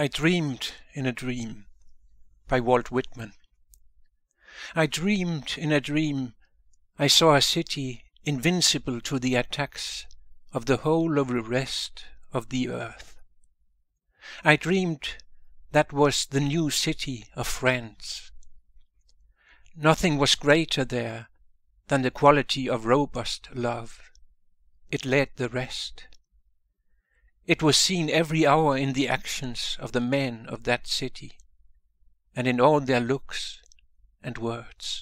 I dreamed in a dream by Walt Whitman. I dreamed in a dream I saw a city invincible to the attacks of the whole of the rest of the earth. I dreamed that was the new city of Friends. Nothing was greater there than the quality of robust love. It led the rest. It was seen every hour in the actions of the men of that city, and in all their looks and words.